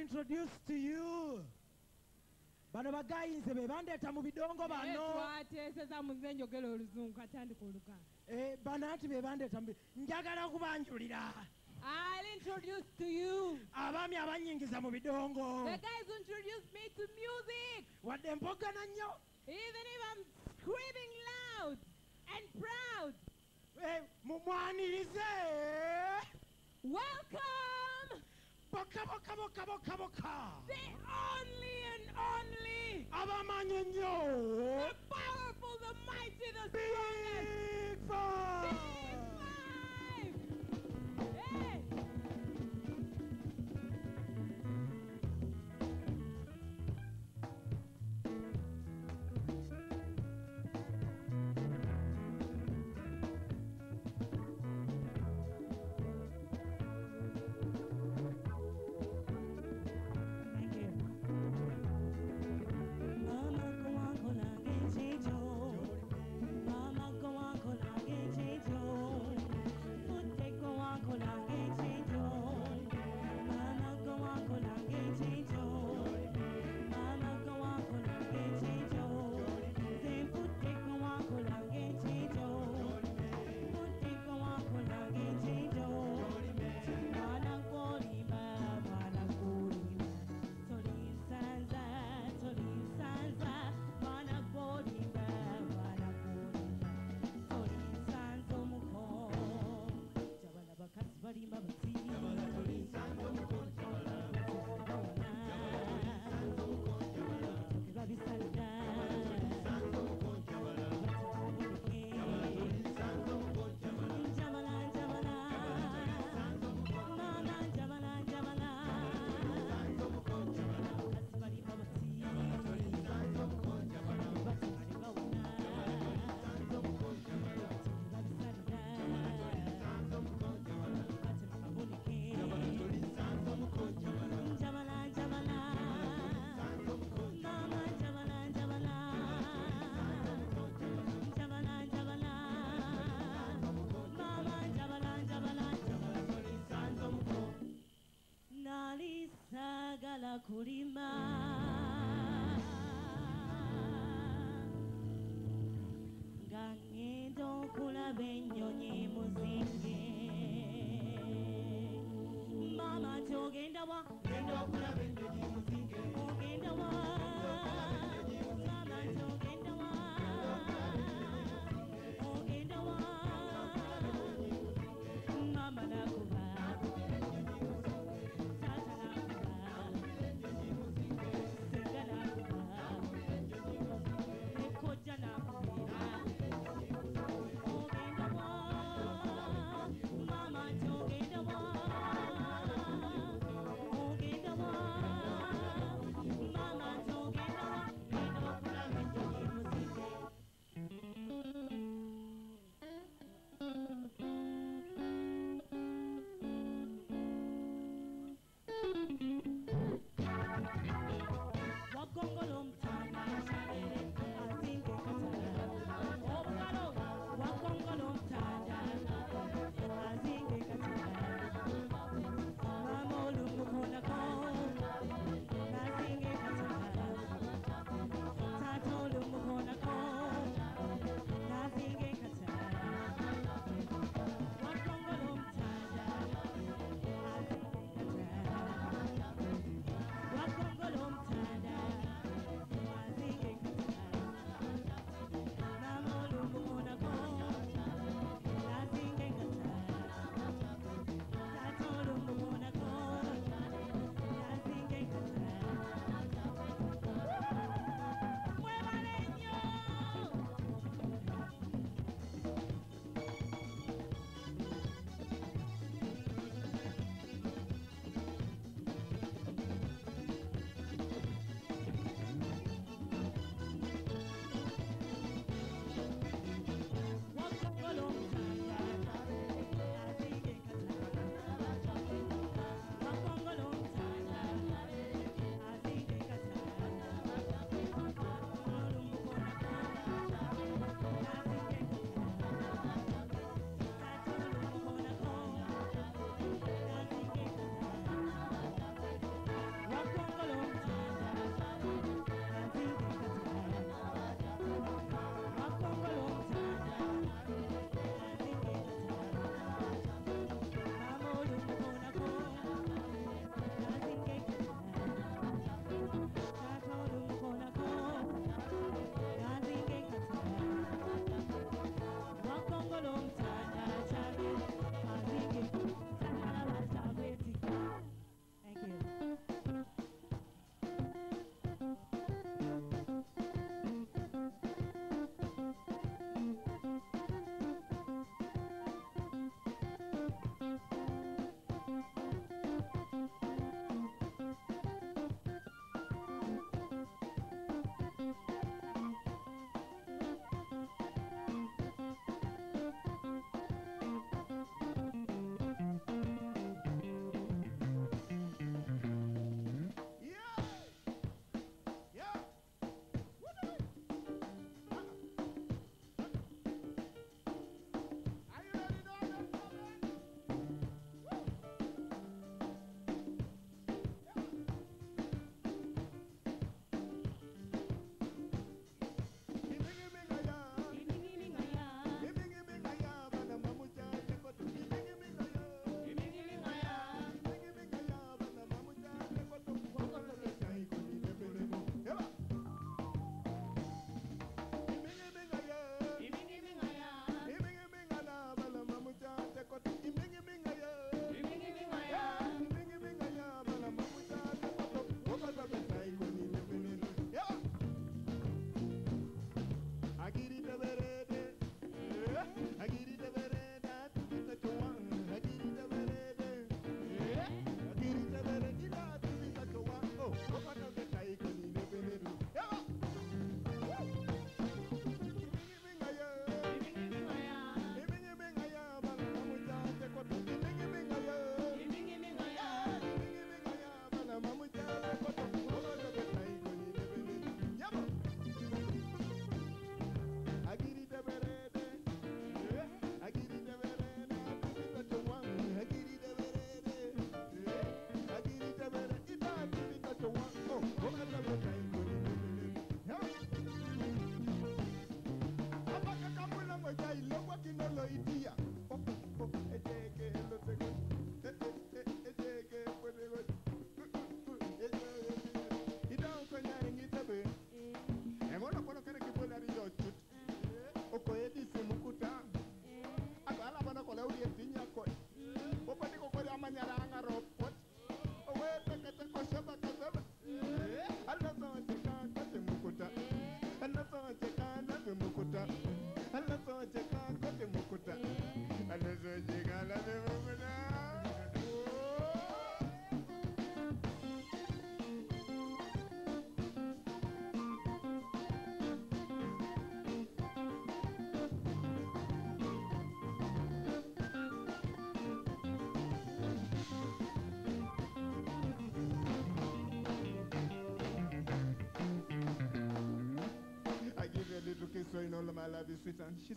introduce to you. Bano bagayinze be bandeeta mu bidongo bano. twateeseza muze njogera oluzungu katandika oluganda Eh, bano anti be bandeeta njagala kubanjulira. I'll introduce to you. Abaami abanyingiza mu bidongo. The guys who introduced me to music. wadde mpogana nnyo. Even if I'm screaming loud and proud. Eh, mumwanirize Welcome boka boka boka boka boka the only and only, the powerful, the mighty, the strongest. Big Five!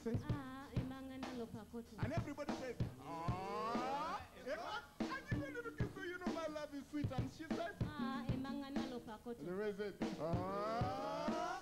say? And everybody says, ah. So you know my love is sweet. And she says, ah. The rest says, ah.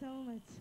so much.